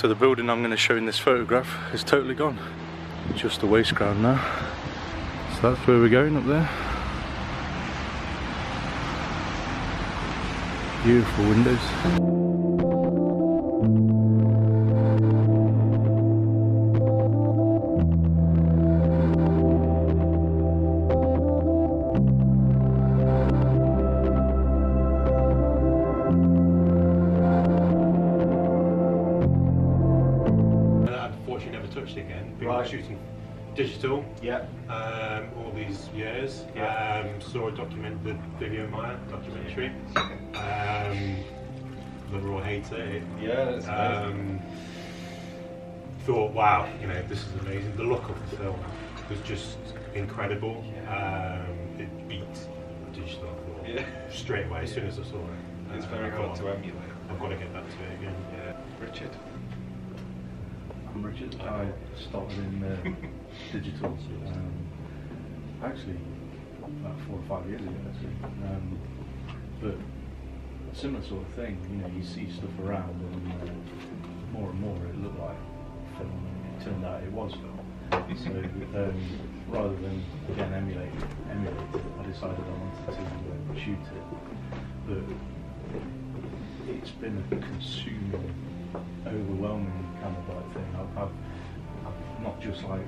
So the building I'm going to show in this photograph is totally gone. Just a waste ground now. So that's where we're going up there. Beautiful windows. Yeah. um, all these years. Yeah. Um, saw a document, the Vivian Maier documentary. Um, love or hate it. Yeah, that's. Um, thought, wow, you know, this is amazing. The look of the film was just incredible. Um, it beat digital Yeah. straight away as soon as I saw it. It's very I hard to emulate. I've got to get back to it again. Yeah. Richard. I'm Richard. I started in uh, digital, um, actually about four or five years ago. Actually, um, but similar sort of thing. You know, you see stuff around, and uh, more and more it looked like film. It turned out it was film. So um, rather than again emulate emulate it, I decided I wanted to uh, shoot it. But it's been a consuming, overwhelming kind of like thing. I've, I've, I've not just like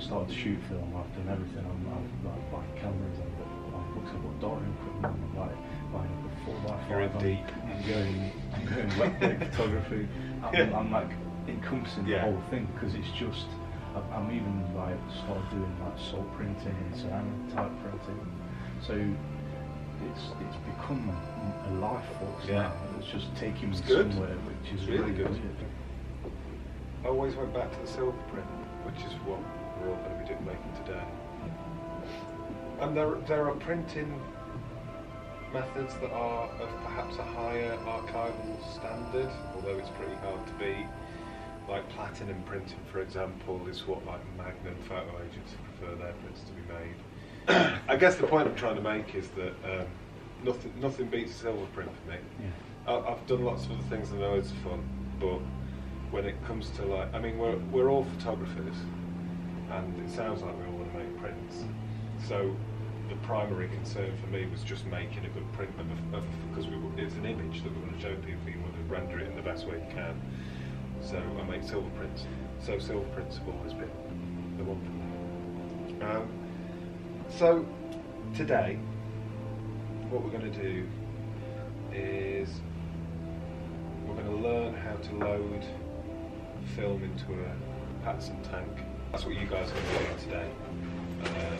started to shoot film. I've done everything. I'm, I've like buying cameras. I've got buying books. I've got dotting equipment. I'm like buying a four by You're five. deep. I'm, I'm going. I'm going wet plate photography. I'm, Yeah. I'm like encompassing Yeah. the whole thing because it's just. I'm, I'm even like started doing like salt printing and cyanotype printing. So it's it's become a, a life force Yeah. now. It's just taking me It's good. somewhere, which is It's really good. good. I always went back to the silver print, which is what we're all going to be doing, making today. And there, there are printing methods that are of perhaps a higher archival standard, although it's pretty hard to beat. Like platinum printing, for example, is what like Magnum photo agents prefer their prints to be made. I guess the point I'm trying to make is that um, nothing, nothing beats a silver print for me. Yeah. I- I've done lots of other things and I know it's fun, but when it comes to like, I mean, we're, we're all photographers, and it sounds like we all want to make prints. So the primary concern for me was just making a good print of, because we, it's an image that we want to show people. You want to render it in the best way you can. So I make silver prints. So silver prints have always been the one for me. Um, so today, what we're going to do is we're going to learn how to load film into a Paterson tank. That's what you guys are going to do today. Um,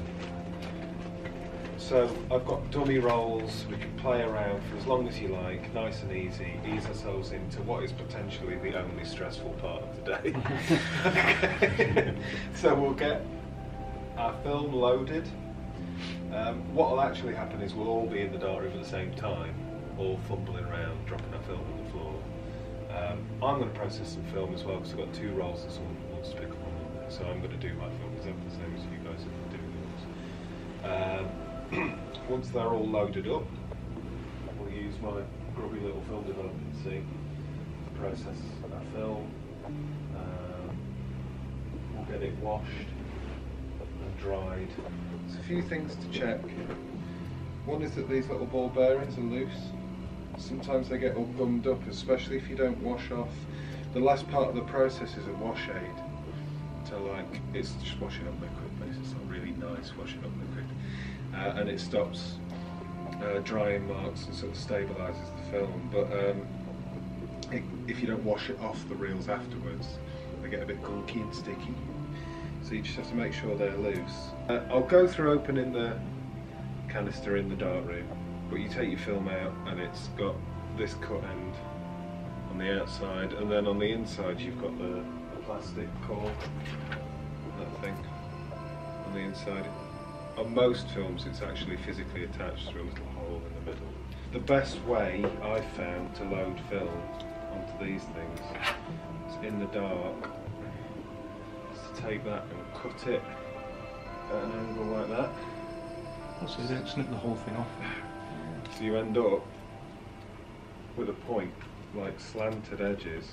so I've got dummy rolls. We can play around for as long as you like, nice and easy. Ease ourselves into what is potentially the only stressful part of the day. so we'll get our film loaded. Um, what will actually happen is we'll all be in the dark room at the same time, all fumbling around, dropping our film on the floor. Um, I'm going to process some film as well because I've got two rolls that someone wants to pick up on so I'm going to do my film exactly the same as you guys are doing yours. Um, once they're all loaded up, we'll use my grubby little film development C to process that film. Um, we'll get it washed dried. There's a few things to check. One is that these little ball bearings are loose. Sometimes they get all gummed up, especially if you don't wash off. The last part of the process is a wash aid. So like, it's just washing up liquid, basically. It's not really nice washing up liquid. Uh, and it stops uh, drying marks and sort of stabilises the film. But um, it, if you don't wash it off the reels afterwards, they get a bit gunky and sticky. So you just have to make sure they're loose. Uh, I'll go through opening the canister in the dark room, but you take your film out and it's got this cut end on the outside, and then on the inside you've got the, the plastic core, that thing on the inside. On most films, it's actually physically attached through a little hole in the middle. The best way I've found to load film onto these things is in the dark. Take that and cut it at an angle like that. Also, you don't snip the whole thing off. So you end up with a point, like slanted edges,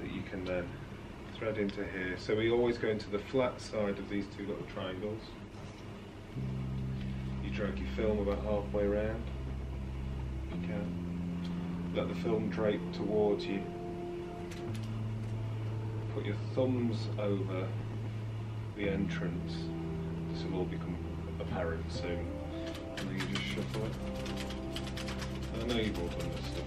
that you can then thread into here. So we always go into the flat side of these two little triangles. You drag your film about halfway around. You can. Let the film drape towards you. Put your thumbs over the entrance. This will all become apparent soon. And then you just shuffle it. I know you've all done this stuff.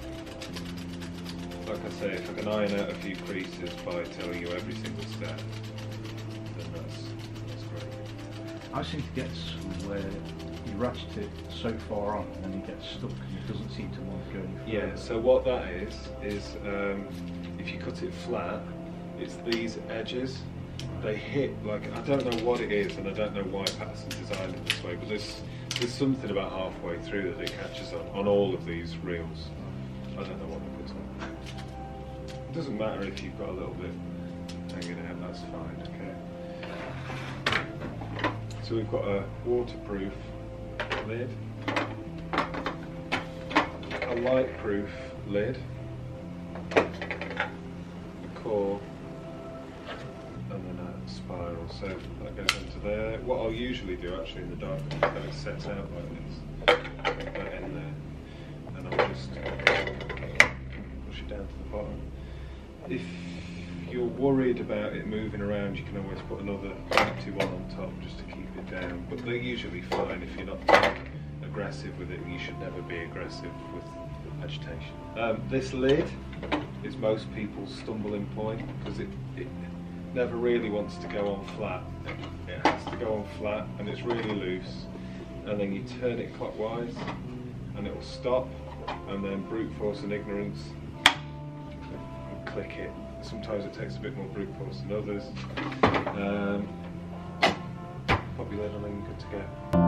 Like I say, if I can iron out a few creases by telling you every single step, then that's, that's great. I seem to get where you ratchet it so far on and then you get stuck and it doesn't seem to want to go any further. Yeah, so what that is, is um, if you cut it flat, it's these edges. They hit, like, I don't know what it is and I don't know why Paterson designed it this way, but there's, there's something about halfway through that it catches on, on all of these reels. I don't know what put on. It doesn't matter if you've got a little bit hanging out, that's fine, okay. So we've got a waterproof lid, a light-proof lid, So that goes into there. What I'll usually do actually in the dark is that it sets out like this, put that in there, and I'll just push it down to the bottom. If you're worried about it moving around, you can always put another empty one on top just to keep it down. But they're usually fine if you're not aggressive with it. You should never be aggressive with agitation. Um, this lid is most people's stumbling point because it, it never really wants to go on flat. It has to go on flat and it's really loose. And then you turn it clockwise and it will stop and then brute force and ignorance and click it. Sometimes it takes a bit more brute force than others. Um, lid on good to go.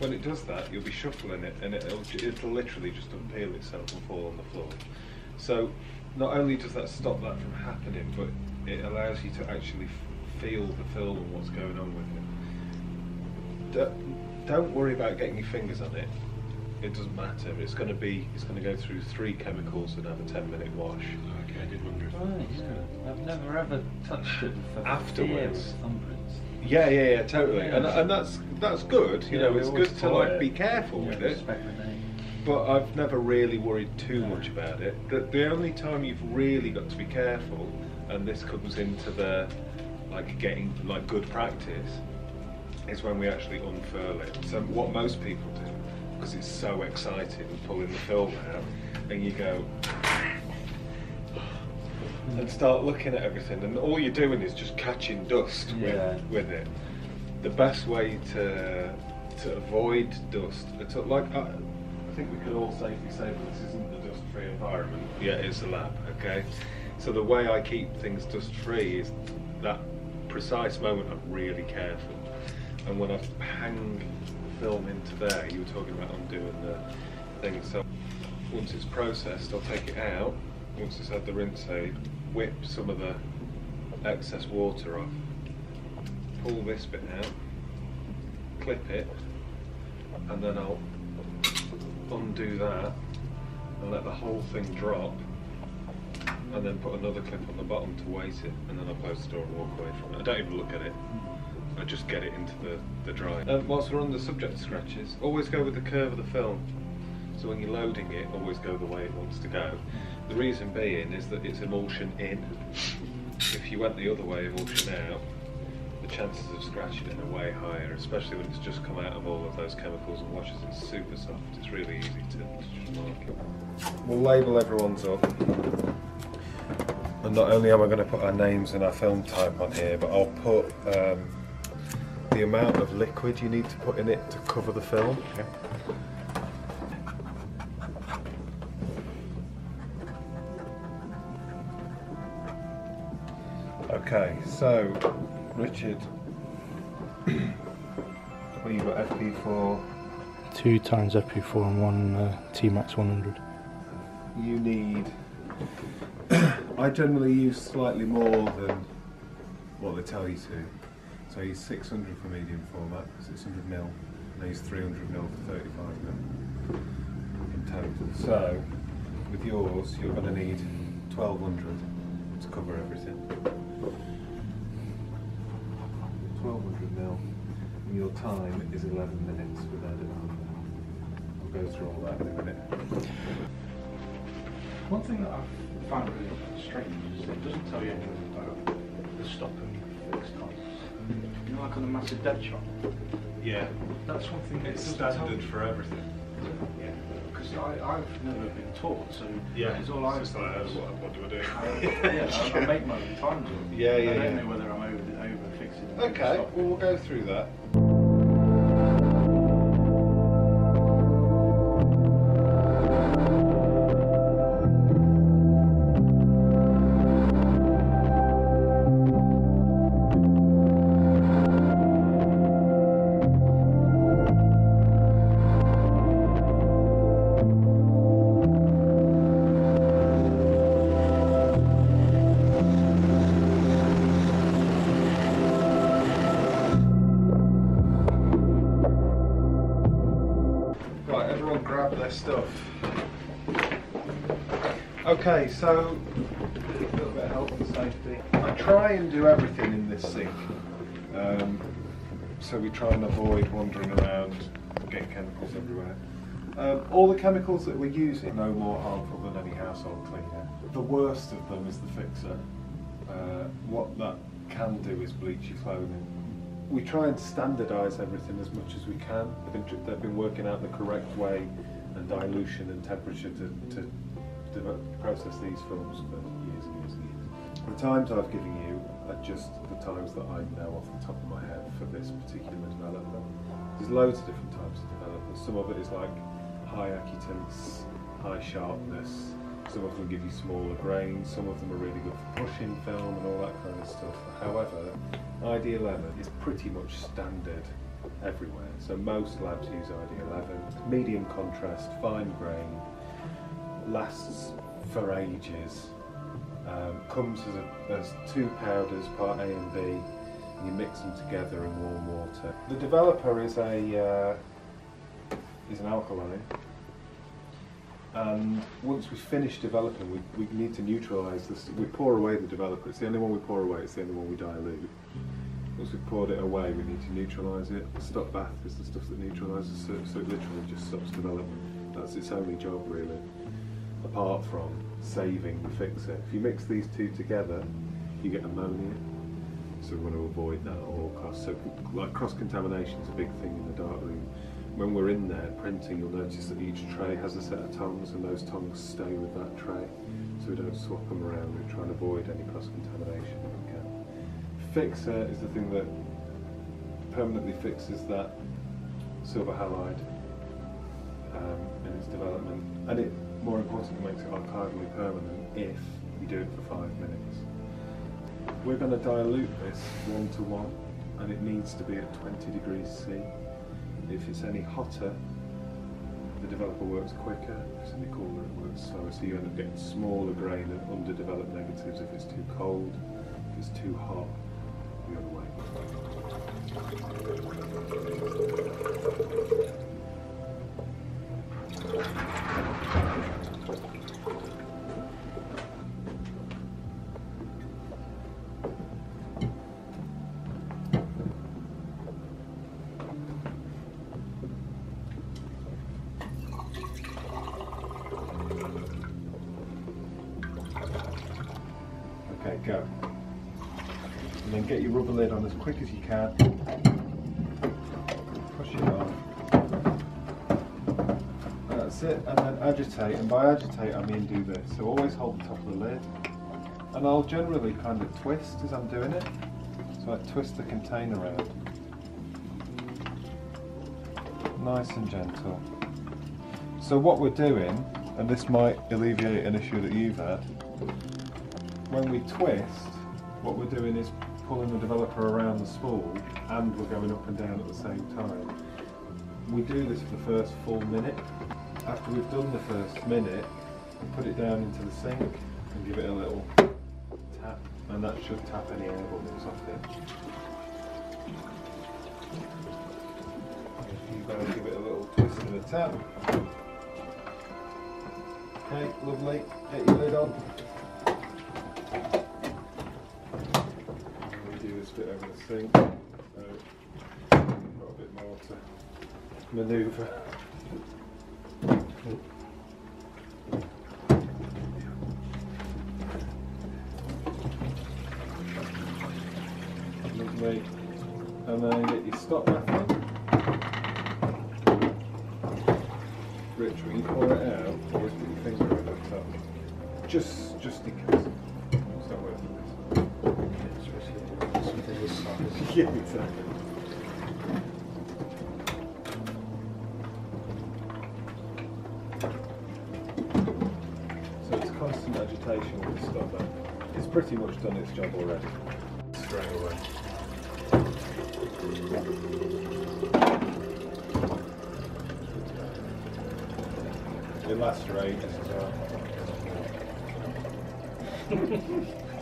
When it does that, you'll be shuffling it and it'll, it'll literally just unpeel itself and fall on the floor. So not only does that stop that from happening, but it allows you to actually f- feel the film and what's going on with it. Don't, don't worry about getting your fingers on it. It doesn't matter. It's going to be. It's going to go through three chemicals and have a ten-minute wash. Okay, I did wonder if Right, yeah. I've never ever touched it for Afterwards. Fear of thumbprints. Yeah, yeah, yeah, totally. Yeah. And, and that's that's good. You Yeah, know, it's good to like it. be careful with it. Respect the name. But I've never really worried too much about it. The, the only time you've really got to be careful, and this comes into the like getting like good practice, is when we actually unfurl it. So what most people do, because it's so exciting pulling the film out, and you go and start looking at everything, and all you're doing is just catching dust Yeah. with, with it. The best way to to avoid dust, it's like I, I think we can all safely say that this isn't a dust-free environment. Yeah, it's a lab. Okay, so the way I keep things dust-free is that precise moment. I'm really careful, and when I hang film into there, you were talking about undoing the thing. So once it's processed, I'll take it out. Once it's had the rinse aid, whip some of the excess water off. Pull this bit out, clip it, and then I'll undo that and let the whole thing drop and then put another clip on the bottom to weight it and then I'll close the door and walk away from it. I don't even look at it. I just get it into the, the dry. Um, whilst we're on the subject scratches, always go with the curve of the film. So when you're loading it, always go the way it wants to go. The reason being is that it's emulsion in. If you went the other way, emulsion out, the chances of scratching it are way higher, especially when it's just come out of all of those chemicals and washes. It's super soft. It's really easy to, to just mark it. We'll label everyone's up. And not only am I going to put our names and our film type on here, but I'll put um, the amount of liquid you need to put in it to cover the film. Okay, so Richard, you've got FP4. Two times FP4 and one uh, T-Max 100. You need. I generally use slightly more than what they tell you to. So I use 600 for medium format, 600 mil, and I use 300 mil for 35 mil in total. So with yours, you're going to need 1200 to cover everything. 1200 mil, and your time is 11 minutes without it. I'll go through all that in a minute. One thing that I've found really strange is it doesn't tell you anything about the stop and fix times. You know, like on a Massive Dev Chart. Yeah, That's one thing it's standard for everything. Yeah. Because I've never been taught, so Yeah, it's all I It's just like, uh, what, what do I do? I, yeah, I, I make my own times. Yeah, yeah, I don't yeah. know whether I'm over, over fixing it. or Okay, well, we'll go through that. Okay, so a little bit of health and safety. I try and do everything in this sink. Um, so we try and avoid wandering around getting chemicals everywhere. Um, all the chemicals that we're using are no more harmful than any household cleaner. The worst of them is the fixer. Uh, what that can do is bleach your clothing. We try and standardise everything as much as we can. They've been, they've been working out the correct way and dilution and temperature to, to process these films for years and years and years. The times I've given you are just the times that I know off the top of my head for this particular development. There's loads of different types of development. Some of it is like high acutance, high sharpness. Some of them give you smaller grains. Some of them are really good for pushing film and all that kind of stuff. However, ID11 is pretty much standard everywhere. So most labs use ID11. Medium contrast, fine grain, lasts for ages. Um, comes as, a, as two powders, part A and B, and you mix them together in warm water. The developer is a uh, is an alkaline, and once we finish developing, we, we need to neutralise this. We pour away the developer. It's the only one we pour away. It's the only one we dilute. Once we've poured it away, we need to neutralise it. The stop bath is the stuff that neutralises, so, so it literally just stops development. That's its only job, really, apart from saving the fixer. If you mix these two together, you get ammonia. So we want to avoid that at all costs. So like cross contamination is a big thing in the dark room. When we're in there printing, you'll notice that each tray has a set of tongs, and those tongs stay with that tray, so we don't swap them around. We try and avoid any cross contamination if we can. Fixer is the thing that permanently fixes that silver halide um, in its development, and it more importantly makes it archivally permanent if you do it for five minutes. We're going to dilute this one to one, and it needs to be at 20 degrees C. If it's any hotter, the developer works quicker. If it's any cooler, it works slower. So you end up getting smaller grain and underdeveloped negatives if it's too cold. If it's too hot, the other way. Quick as you can. Push it on. That's it, and then agitate. And by agitate, I mean do this. So always hold the top of the lid. And I'll generally kind of twist as I'm doing it. So I twist the container around. Nice and gentle. So what we're doing, and this might alleviate an issue that you've had, when we twist, what we're doing is pulling the developer around the spool and we're going up and down at the same time. We do this for the first full minute. After we've done the first minute, put it down into the sink and give it a little tap and that should tap any air bubbles off it. If you go give it a little twist and a tap. Okay, lovely. Get your lid on. Do this over the sink. So got a bit more to manoeuvre. And then get your stop bath on. Rich, when you pour it out, always put your finger over the top. Just, just in case. It's not worth it. yeah, exactly. So it's constant agitation with the stopper. It's pretty much done its job already. Straight away. It lasts as well.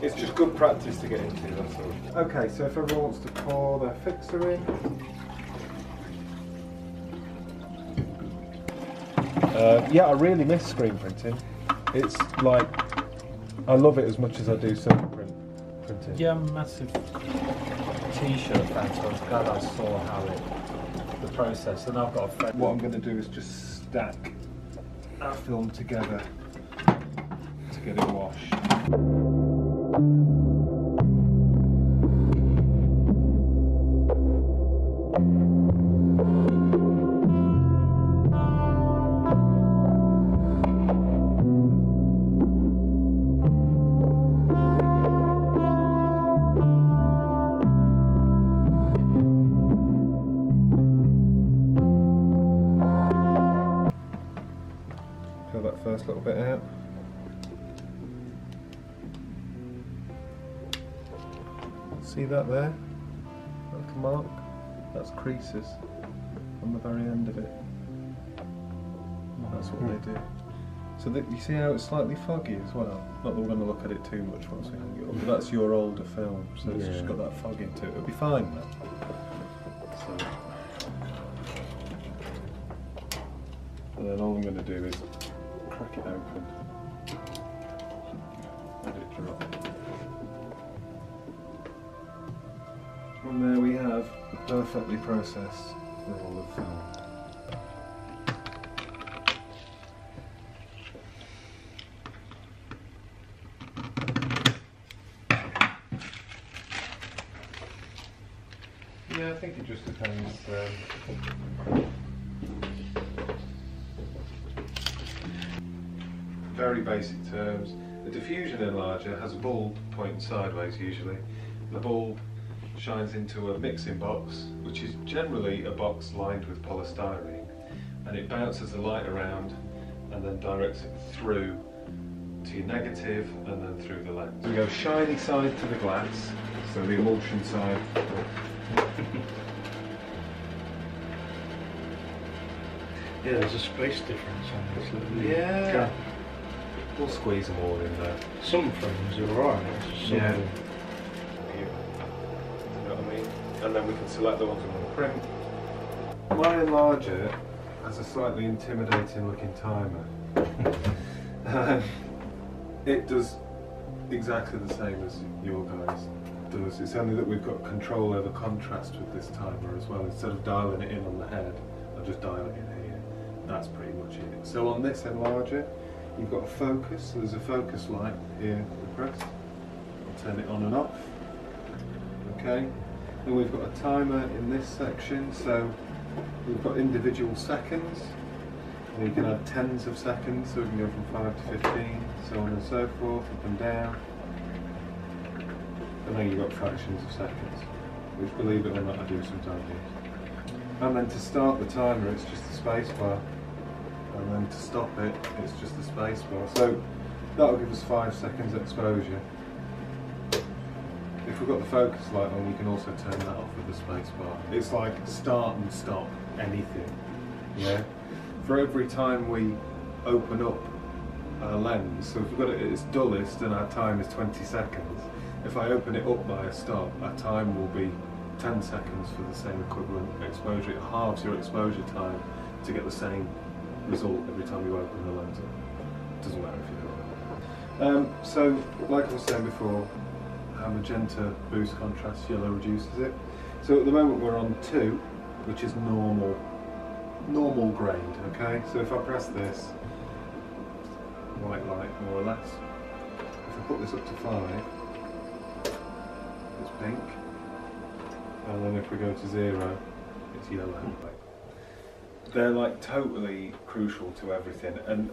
it's just good practice to get into, that's all. Okay, so if everyone wants to pour their fixer in. Uh, yeah, I really miss screen printing. It's like, I love it as much as I do silver print printing. Yeah, I'm a massive t-shirt fan, so I was glad I saw how it, the process, and I've got a friend. What I'm going to do is just stack our film together to get it washed. Creases on the very end of it. That's what they do. So that you see how it's slightly foggy as well. Not that we're going to look at it too much once we hang it up, but that's your older film, so it's just got that fog into it. It'll be fine now. So, and then all I'm going to do is crack it open. Perfectly processed roll of film. Yeah, I think it just depends. Um, very basic terms. The diffusion enlarger has a bulb pointing sideways usually. The bulb shines into a mixing box, which is generally a box lined with polystyrene, and it bounces the light around and then directs it through to your negative and then through the lens. We go shiny side to the glass, so the emulsion side. Yeah, there's a space difference on this. little Yeah. gap. We'll squeeze them all in there. Some frames are alright. Yeah. of them- you. You know what I mean? And then we can select the ones we want to print. My enlarger has a slightly intimidating looking timer. Um, it does exactly the same as your guys does. It's only that we've got control over contrast with this timer as well. Instead of dialing it in on the head, I'll just dial it in here. That's pretty much it. So on this enlarger, you've got a focus. So there's a focus light here pressed. I'll turn it on and off. Okay. Then we've got a timer in this section. So we've got individual seconds. And you can add tens of seconds, so we can go from 5 to 15, so on and so forth, up and down. And then you've got fractions of seconds, which believe it or not I do sometimes use. And then to start the timer it's just the space bar. And then to stop it it's just the space bar. So that'll give us 5 seconds exposure. If we've got the focus light on, we can also turn that off with the space bar. It's like start and stop anything. Yeah. For every time we open up our lens, so if we've got it at its dullest and our time is 20 seconds, if I open it up by a stop, our time will be 10 seconds for the same equivalent exposure. It halves your exposure time to get the same result every time you open the lens up. Doesn't matter if you do it. Um, so, like I was saying before, magenta boosts contrast, yellow reduces it. So at the moment we're on 2, which is normal, normal grade, okay? So if I press this, white light more or less. If I put this up to 5, it's pink. And then if we go to 0, it's yellow. They're like totally crucial to everything. And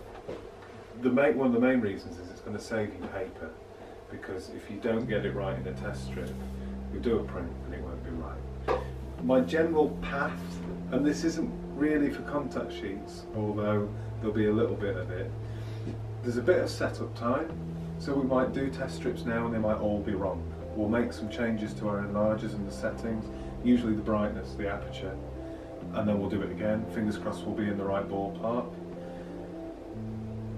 the main, one of the main reasons is it's going to save you paper because if you don't get it right in a test strip, you do a print and it won't be right. My general path, and this isn't really for contact sheets, although there'll be a little bit of it, there's a bit of setup time. So we might do test strips now and they might all be wrong. We'll make some changes to our enlargers and the settings, usually the brightness, the aperture, and then we'll do it again. Fingers crossed we'll be in the right ballpark.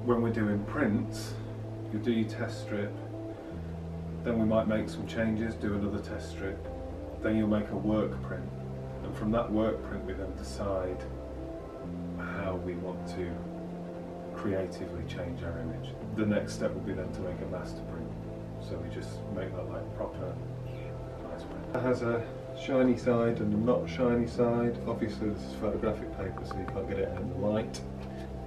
When we're doing prints, you do your test strip, then we might make some changes, do another test strip, then you'll make a work print, and from that work print we then decide how we want to creatively change our image. The next step will be then to make a master print, so we just make that like proper nice print. It has a shiny side and a not shiny side. Obviously this is photographic paper so you can't get it in the light.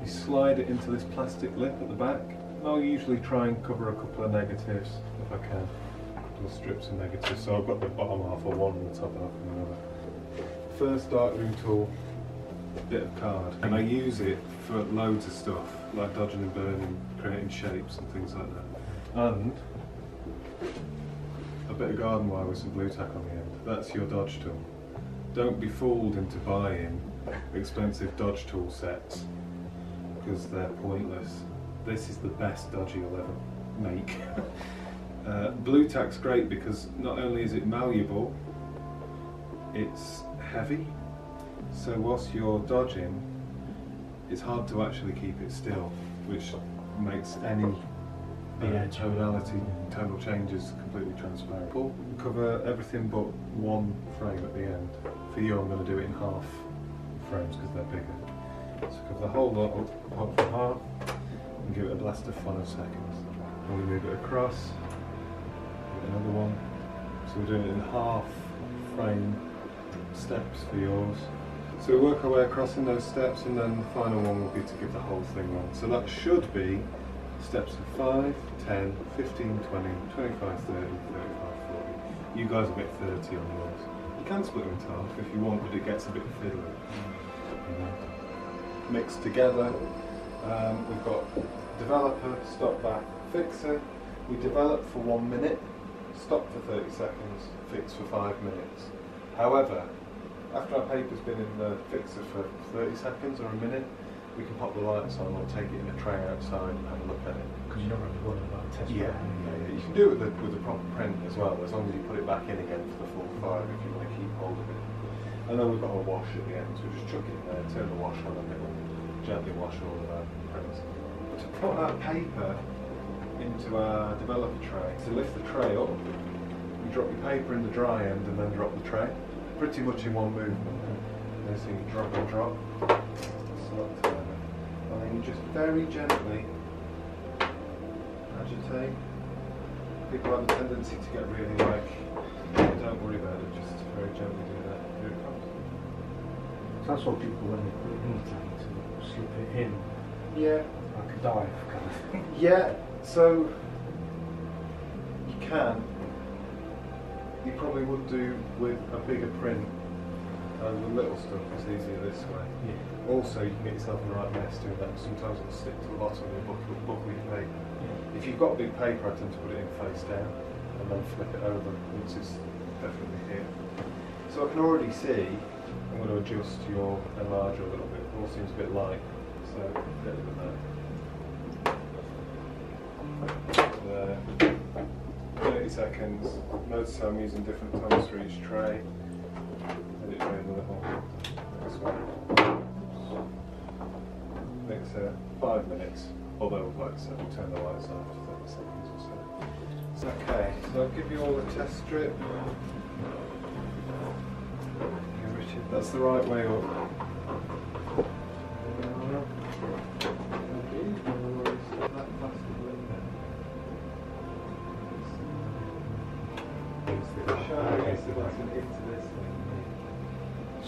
You slide it into this plastic lip at the back. I'll usually try and cover a couple of negatives if I can. Of strips of negatives. So I've got the bottom half of one and the top half of another. First darkroom tool, bit of card. And I use it for loads of stuff, like dodging and burning, creating shapes and things like that. And a bit of garden wire with some Blu Tack on the end. That's your dodge tool. Don't be fooled into buying expensive dodge tool sets because they're pointless. This is the best dodge you'll ever make. uh, Blu Tack's great because not only is it malleable, it's heavy. So whilst you're dodging, it's hard to actually keep it still, which makes any uh, tonality, tonal changes completely transparent. We'll cover everything but one frame at the end. For you, I'm going to do it in half frames because they're bigger. So cover the whole lot up, apart from half, and give it a blast of five seconds. And we move it across, another one. So we're doing it in half frame steps for yours. So we work our way across in those steps and then the final one will be to give the whole thing one. So that should be steps of 5, 10, 15, 20, 25, 30, 35, 40. You guys will get 30 on yours. You can split them into half if you want, but it gets a bit fiddly. You know. Mixed together, um, we've got developer, stop bath, fixer. We develop for one minute, stop for 30 seconds, fix for five minutes. However, after our paper's been in the fixer for 30 seconds or a minute, we can pop the lights on or take it in a tray outside and have a look at it. Because you're not really bothered about test Yeah, yeah, yeah. You can do it with the, with the proper print as well, as long as you put it back in again for the full five if you want to keep hold of it. And then we've got a wash at the end, so we just chuck it in there, turn the wash on and it will gently wash all of our prints. To put our paper into our developer tray, to lift the tray up, you drop your paper in the dry end and then drop the tray, pretty much in one movement. And so you drop and drop, select and then you just very gently agitate. People have a tendency to get really like, don't worry about it, just very gently do that. Here it comes. So that's what people, when they put it in the tank, to slip it in Yeah, like a dive kind of thing. yeah, so you can. You probably would do with a bigger print. And the little stuff is easier this way. Yeah. Also, you can get yourself in the right mess doing that. Sometimes it'll stick to the bottom of your book, booklet paper. yeah. If you've got big paper, I tend to put it in face down and then flip it over once it's definitely here. So I can already see, I'm going to adjust your enlarger a little bit. It all seems a bit light, so get rid of that. There. 30 seconds. Notice I'm using different times for each tray. Let it drain a little. One. Next uh, five minutes. Although, like I said, we'll turn the lights off after 30 seconds or so. Okay, so I'll give you all the test strip. Richard, that's the right way up.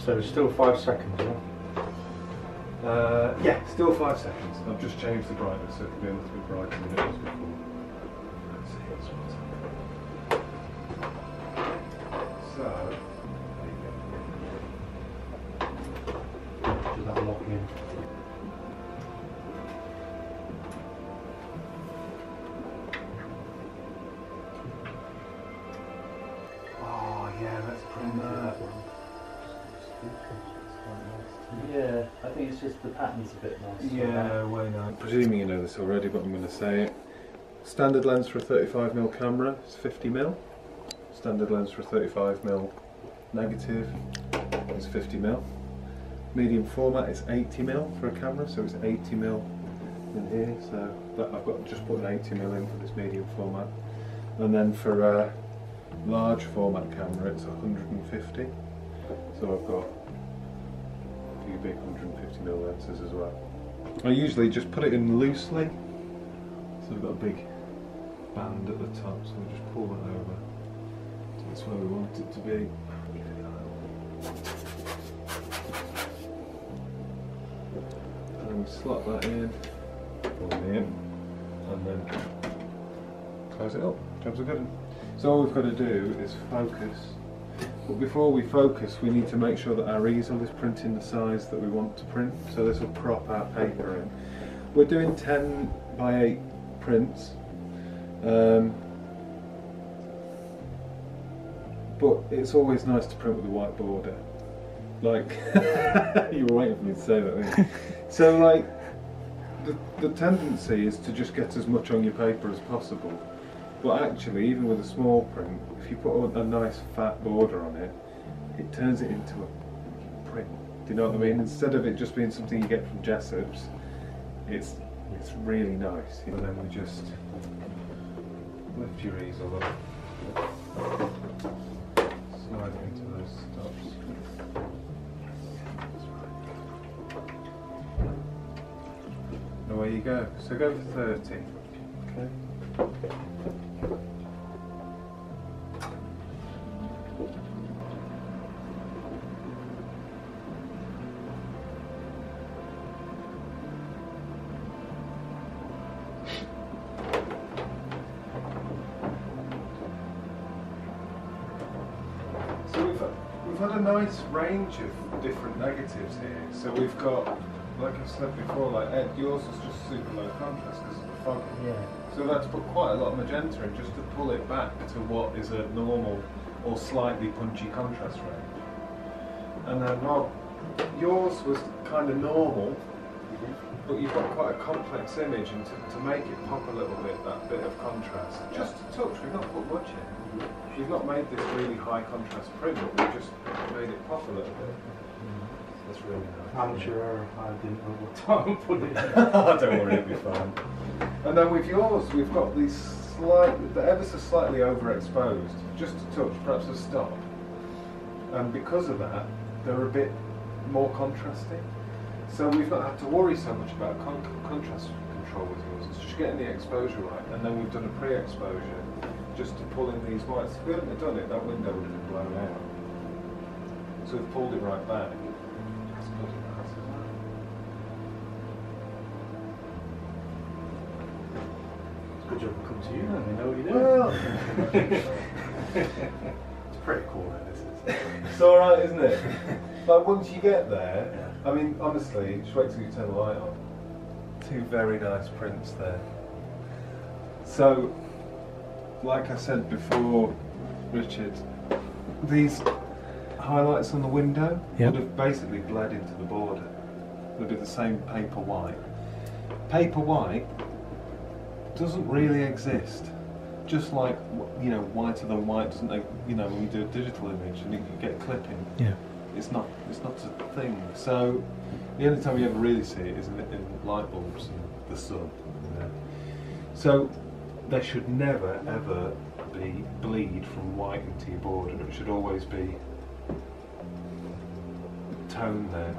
So still five seconds, yeah? Uh, yeah, still five seconds. I've just changed the brightness so it can be a little bit brighter than it was before. It. Standard lens for a 35mm camera is 50mm. Standard lens for a 35mm negative is 50mm. Medium format is 80mm for a camera, so it's 80mm in here. So that I've got just put an 80mm in for this medium format. And then for a large format camera, it's 150. So I've got a few big 150mm lenses as well. I usually just put it in loosely. So we've got a big band at the top, so we just pull that over. That's where we want it to be. And we slot that in, pull it in, and then close it up. Jobs are good. So all we've got to do is focus. But before we focus, we need to make sure that our easel is printing the size that we want to print. So this will prop our paper in. We're doing 10 by 8 prints. Um, but it's always nice to print with a white border. Like, you were waiting for me to say that? So, like, the, the tendency is to just get as much on your paper as possible. But actually, even with a small print, if you put a, a nice fat border on it, it turns it into a print. Do you know what I mean? Instead of it just being something you get from Jessops, it's it's really nice. And then we just lift your easel up, slide into those stops. Away you go. So go for 30. Okay. Range of different negatives here. So we've got, like I said before, like Ed, yours is just super low contrast because of the fog. Yeah. So to put quite a lot of magenta in just to pull it back to what is a normal or slightly punchy contrast range. And then Rob, yours was kind of normal, but you've got quite a complex image and to, to make it pop a little bit, that bit of contrast, just a touch, we've not put much in. We've not made this really high contrast print, but we've just made it pop a little bit. That's really nice. I'm sure I didn't know what time to put it in. Don't worry, it'll be fine. And then with yours, we've got these slight, they're ever so slightly overexposed, just a touch, perhaps a stop. And because of that, they're a bit more contrasting. So we've not had to worry so much about con- contrast control with yours. It's just getting the exposure right, and then we've done a pre-exposure just to pull in these whites. If we hadn't have done it, that window would have been blown out. So we've pulled it right back. That's good enough, isn't it? Good job we come to you we know what you're doing. Well, it's pretty cool then, this is. it's all right, isn't it? But once you get there, I mean, honestly, just wait till you turn the light on. Two very nice prints there. So, like I said before, Richard, these highlights on the window Yep. would have basically bled into the border. Would be the same paper white. Paper white doesn't really exist just like you know whiter than white doesn't you know when you do a digital image and you get clipping. Yeah. It's not it's not a thing. So the only time you ever really see it is in, in light bulbs and the sun. So there should never ever be bleed from white into your board, and it should always be tone there.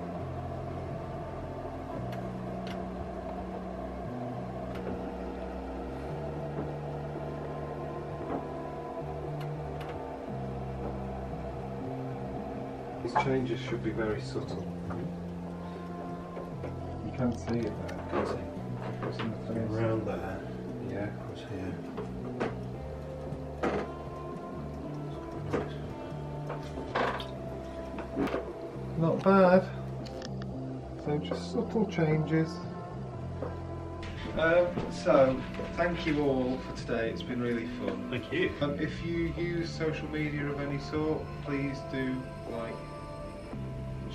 These changes should be very subtle. You can see it there. Can't see. It's in the face. Around there. Yeah, across here. Not bad. So just subtle changes. Um, so, thank you all for today. It's been really fun. Thank you. Um, if you use social media of any sort, please do like and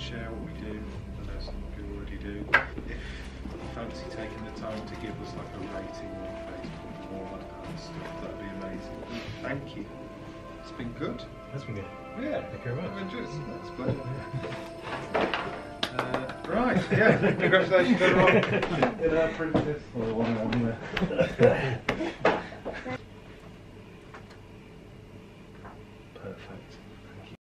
share what we do. I know some people already do. If you fancy taking the time to give us like a rating on Facebook and all that kind of stuff, that'd be amazing. Thank you. It's been good. That's been good. Yeah. Thank you very much. I've enjoyed it. That's pleasure. Uh, right, yeah. Congratulations, everyone. Did I print this? Or one there?